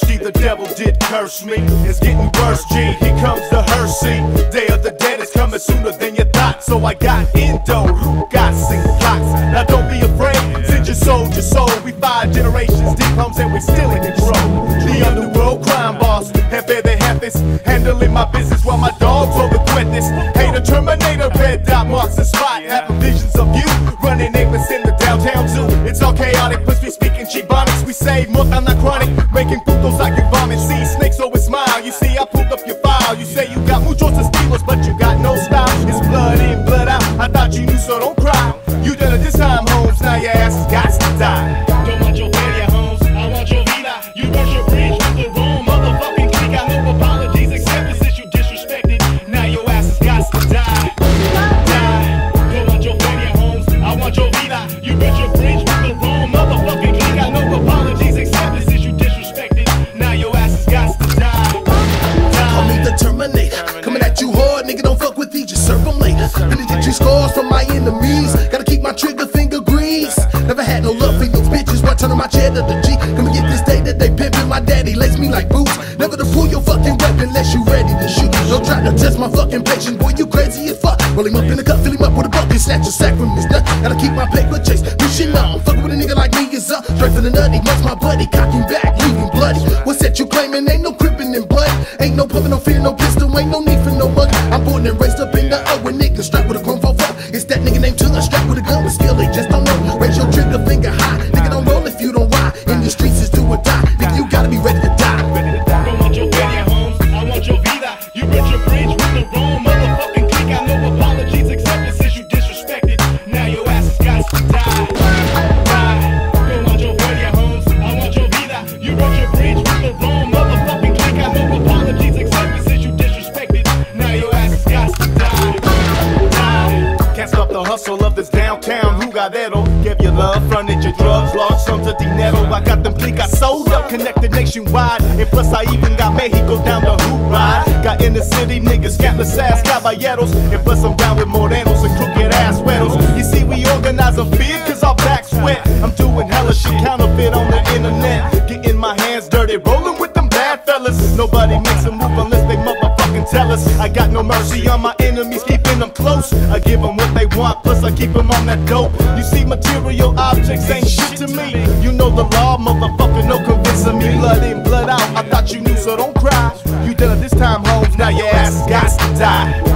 the devil did curse me. It's getting worse, G. Here comes the hearsay. Day of the dead is coming sooner than you thought. So I got Indo, got sing clocks. Now don't be afraid, send your soul, your soul. We five generations deep, homes, and we're still in control. The underworld crime boss, jefe de jefes. Handling my business while my dogs over this. See, I pulled up your file. You say you got muchos estilos, but you got no style. It's blood in, blood out. I thought you knew, so don't cry. You done it this time, homes. Now your ass has got to die. Later. Penitentiary scars from my enemies. Gotta keep my trigger finger grease. Never had no love for those bitches. Why turn on my chair to the G? Come and get this day that they pimpin'. My daddy lace me like boots. Never to pull your fucking weapon unless you ready to shoot. Don't try to test my fucking patience, boy, you crazy as fuck. Roll him up in the cup, fill him up with a bucket, snatch a sack from his nut. Gotta keep my paper chase, pushing on. Fuckin' with a nigga like me is up. Straight for the nutty, much my buddy, cocking back, leaving bloody. That you claiming? Ain't no crippin' in blood. Ain't no pumping, no fear, no pistol, ain't no need for no bug. I'm born and raised up in the with niggas strapped with a chrome 4 It's that nigga named Tiller, strapped with a gun with skill, they just don't Jugadero. Give your love, fronted your drugs, large sums of dinero. I got them I sold up, connected nationwide. And plus, I even got Mexico down the hoop ride. Got in the city niggas, scatless ass caballeros. And plus, I'm down with morenos and crooked ass widows. You see, we organize a fear, cause our backs sweat. I'm doing hella shit counterfeit on the internet. Getting my hands dirty, rolling with them bad fellas. Nobody makes a move unless they motherfucking tell us. I got no mercy on my enemies, them close. I give them what they want, plus I keep them on that dope. You see, material objects ain't shit to me. You know the law, motherfucker, no convincing me. Blood in, blood out. I thought you knew, so don't cry. You done it this time, homes. Now your ass got to die.